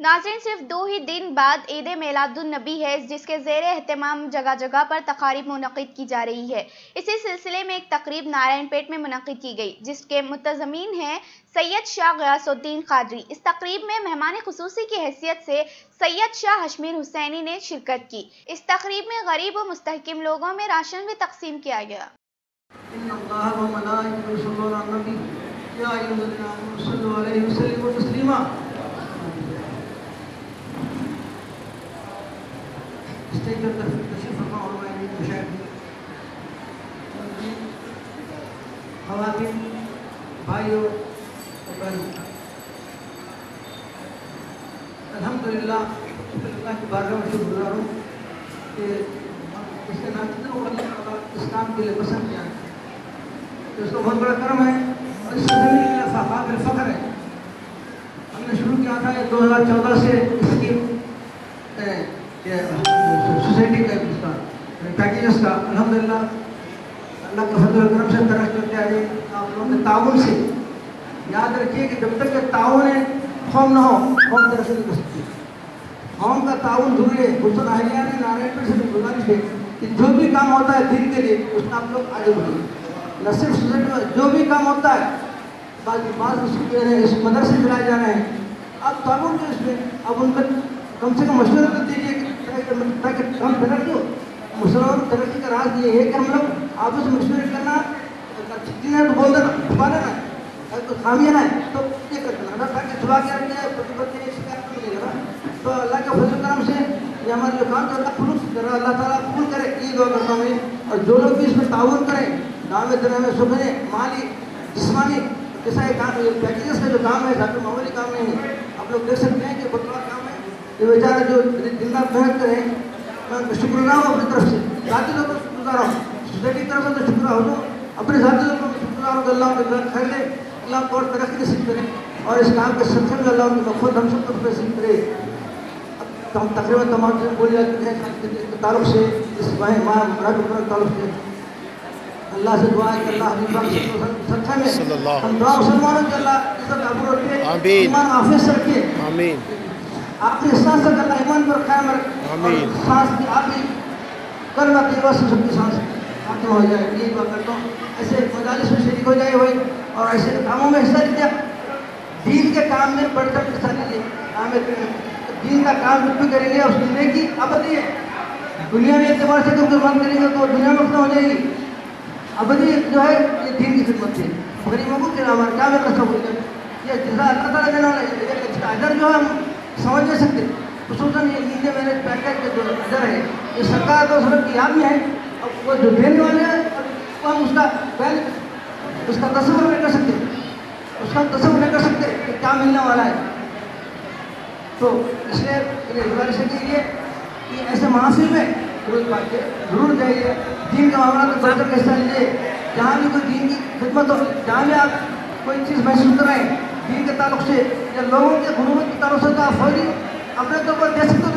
ناظرین، صرف دو ہی دن بعد عید میلاد النبی ہے، جس کے زیر اہتمام جگہ جگہ پر تقاریب منعقد کی جا رہی ہے۔ اسی سلسلے میں ایک تقریب نارائن پیٹ میں منعقد کی گئی، جس کے متضمین ہیں سید شاہ غیاس الدین قادری۔ اس تقریب میں مہمان خصوصی کی حیثیت سے سید شاہ حشمیر حسینی نے شرکت کی۔ اس تقریب میں غریب و مستحکم لوگوں میں راشن بھی تقسیم کیا گیا۔ ان اللہ و پر تشریف فرما خواتین بھائیوں اور بہنوں الحمدللہ شکر اللہ کی بارگاہ میں شکر گزار ہوں کہ اس کے نام کتنے اللہ تعالیٰ اسلام کے لیے پسند کیا تو اس کا بہت بڑا کرم ہے اور اس سلسلے کے فخر ہے ہم نے شروع کیا تھا دو ہزار چودہ سے اسکیم سوسائٹی کا اس کا پیکیجز کا الحمدللہ اللہ کے فضل و کرم سے ترقی کرتے آئے آپ لوگوں کے تعاون سے یاد رکھیے کہ جب تک کہ تعاون قوم نہ ہو قوم ترقی نہیں کر سکتی قوم کا تعاون ضروری ہے حسن اہلیہ نے نارائن پر سے گزارش ہے کہ جو بھی کام ہوتا ہے دین کے لیے اس میں آپ لوگ آگے بڑھیں نہ صرف سوسائٹی میں جو بھی کام ہوتا ہے بعض بعض اسکول ہیں اس مدرسے چلائے جا رہے ہیں آپ تعاون جو اس میں اب ان کا کم سے کم مشورہ تو ہم ترقی مسلمان ترقی کا راز یہ ہے کہ ہم لوگ آپس میں مشورے کرنا چھٹی ہے تو بول دینا چھپا دینا اگر کوئی خامیاں ہے تو یہ کر دینا۔ تاکہ چھپا کے رکھتے ہیں پرتی شکایت ملے گا۔ تو اللہ کے فضل کرم سے یہ ہمارے جو کام کرتا ہے۔ خلوص کر رہا اللہ تعالیٰ قبول کرے، یہ دعا کرتا ہوں میں۔ اور جو لوگ بھی اس میں تعاون کریں، دعوے دن میں سکھنے مالی، جسمانی جیسا یہ کام یہ پیکیجز کا جو کام ہے، ذاتی معمولی کام نہیں ہے۔ آپ لوگ دیکھ سکتے ہیں کہ بہت بڑا کام ہے۔ یہ بیچارے جو دن رات محنت کریں شکر گزار ہوں اپنی طرف سے ذاتی طور پر شکر گزار ہوں سوسائٹی کی طرف سے تو شکر ہوں اپنے ذاتی طور پر شکر گزار ہوں کہ اللہ کے خیر دے اللہ کو اور ترقی نصیب کرے اور اس کام کے سلسلے میں اللہ کی مقصد ہم سب کو نصیب کرے تقریباً تمام چیزیں بولی جاتی ہیں تعلق سے اس ماہ ماہ مراد تعلق سے اللہ سے دعا ہے کہ اللہ حبیب پاک سچا میں ہم دعا مسلمانوں کے اللہ عزت عبور رکھے ایمان سے رکھے آمین آپ نے سانس تک اللہ ایمان پر قائم رکھے آمین۔ سانس کی آپ ہی کرنا دیوا سے سب کی سانس۔ ختم ہو جائے، یہ دعا کرتا ہوں ایسے مجالس میں شریک ہو جائے ہوئے۔ اور ایسے کاموں میں حصہ لیجیے دین کے کام میں بڑھ کر حصہ لیجیے کام دین کا کام جو بھی کریں گے، اس کی نیکی ابدی ہے۔ دنیا میں اعتبار سے تم خدمت کریں گے تو دنیا میں ختم ہو جائے گی۔ ابدی جو ہے، یہ دین کی خدمت ہے۔ غریبوں کو کیا ہمارا کیا میں قسم ہو جائے۔ یہ جزا اللہ تعالیٰ دینا ہے۔ اچھا اجر جو ہے، ہم سمجھ نہیں سکتے۔ خصوصاً یہ عید میرے پیکج کے جو اجر ہے، یہ سرکار تو سب کی یاد ہے، اب وہ جو دینے والے ہیں وہ ہم اس کا پہلے اس کا تصور نہیں کر سکتے۔ اس کا تصور نہیں کر سکتے کہ کیا ملنے والا ہے۔ تو اس لیے میری گزارش ہے کہ یہ ایسے محافل میں ضرور جائیے۔ دین کے معاملات میں بڑھ کر حصہ لیجیے جہاں بھی کوئی دین کی خدمت ہو، جہاں بھی آپ کوئی چیز محسوس کرائیں دین کے تعلق سے یا لوگوں کے غروبت کے تعلق سے تو آپ فوری اپنے طور پر دے سکتے